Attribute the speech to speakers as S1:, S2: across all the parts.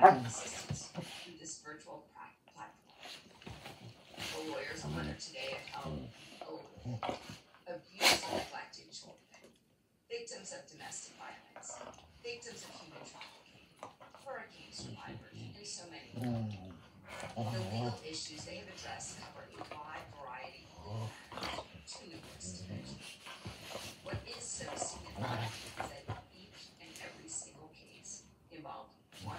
S1: assistance through this virtual platform. The lawyers on Leonard today have helped abused and oh, neglected children, victims of domestic violence, victims of human trafficking, hurricane survivors, and so many more. The legal issues they have addressed cover a wide variety of legal matters, too numerous to mention. What is so significant is that each and every single case involved one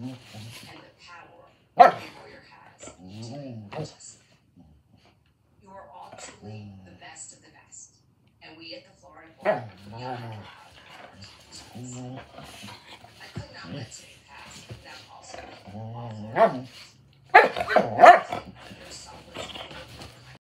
S1: And the power a lawyer has to do just that. You are all truly the best of the best, and we at the Florida Bar are proud of our. I could not let today pass without also